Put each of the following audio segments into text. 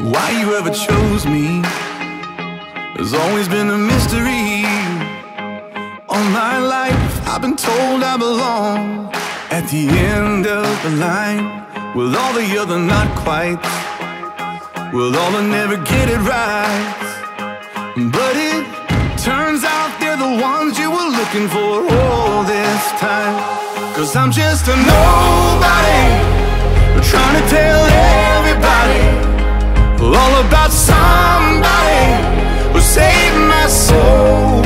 Why you ever chose me has always been a mystery. All my life, I've been told I belong at the end of the line with all the other not quite, with all the never get it right. But it turns out they're the ones you were looking for all this time. Cause I'm just a nobody, trying to tell everybody all about somebody who saved my soul.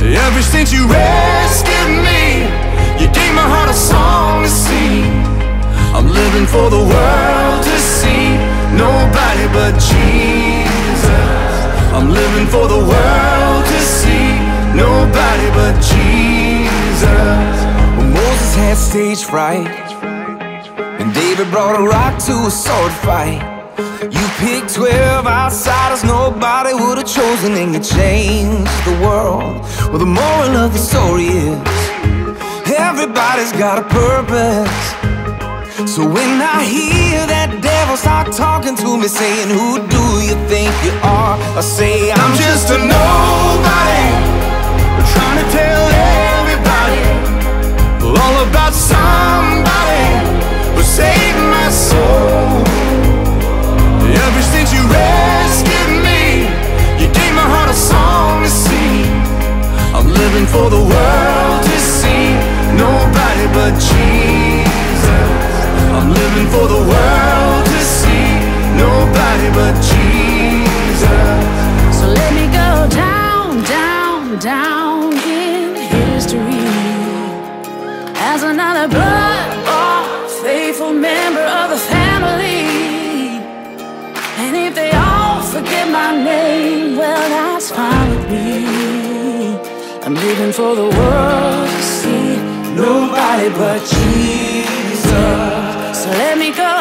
Ever since you rescued me, you gave my heart a song to sing. I'm living for the world to see nobody but Jesus. I'm living for the world to see nobody but Jesus. When Moses had stage fright, and David brought a rock to a sword fight. Picked 12 outsiders. Nobody would have chosen And you changed the world. Well, the moral of the story is Everybody's got a purpose. So when I hear that devil start talking to me Saying, who do you think you are? I say, I'm just a nobody Trying to tell everybody All about somebody I'm living for the world to see nobody but Jesus. So let me go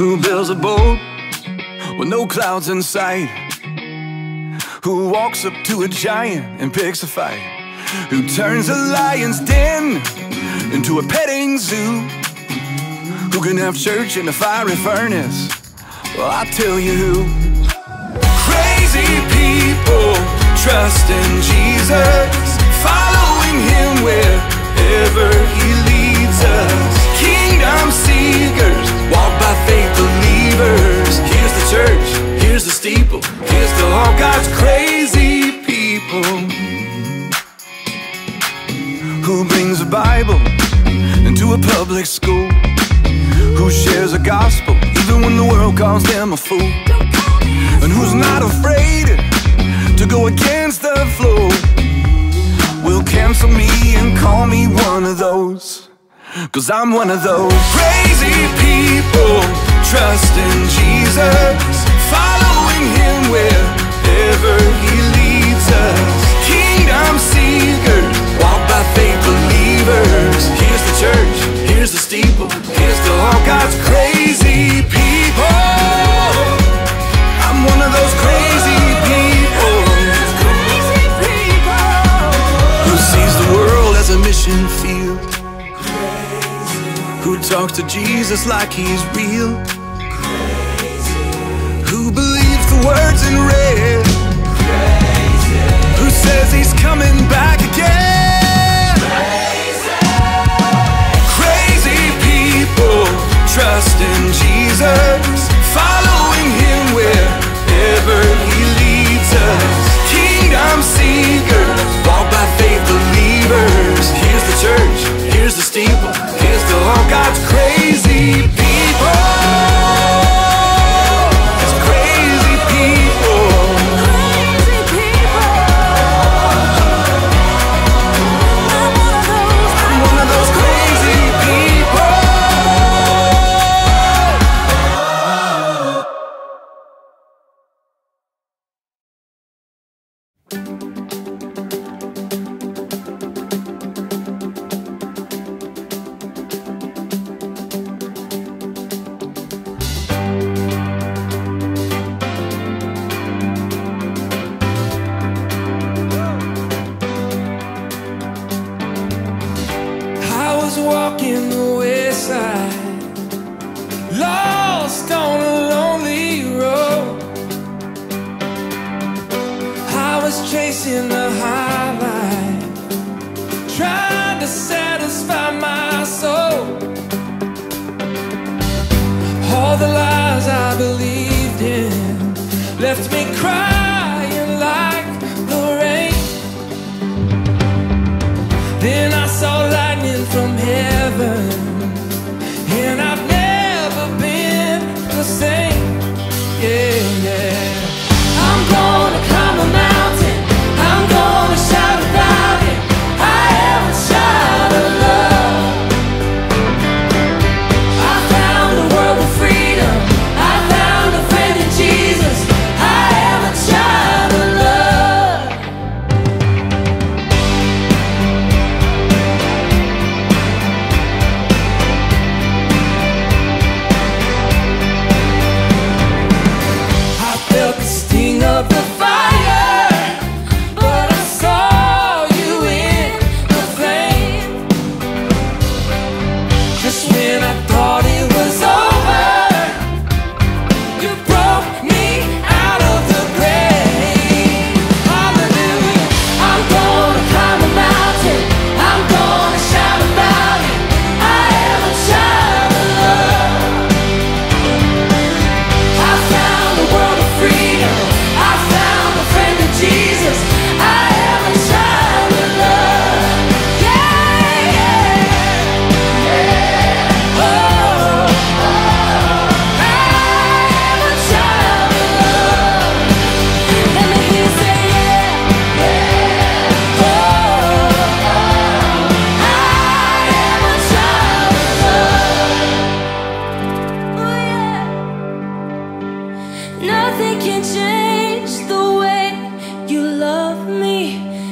Who builds a boat with no clouds in sight? Who walks up to a giant and picks a fight? Who turns a lion's den into a petting zoo? Who can have church in a fiery furnace? Well, I'll tell you who. Crazy people trust in Jesus, following him wherever he leads us. Kingdom seekers public school? Who shares a gospel even when the world calls them a fool? And who's not afraid to go against the flow? Will cancel me and call me one of those. Cause I'm one of those crazy people Trust in Jesus Following him wherever he leads us feel. Crazy. Who talks to Jesus like he's real? Crazy. Who believes the words in red? Crazy. Who says he's coming back again? Crazy people trust in Jesus. was walking the wayside, lost on a lonely road. I was chasing the high life, trying to satisfy my soul. All the lies I believed in left me crying. yeah.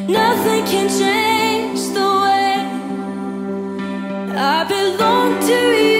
Nothing can change the way I belong to you.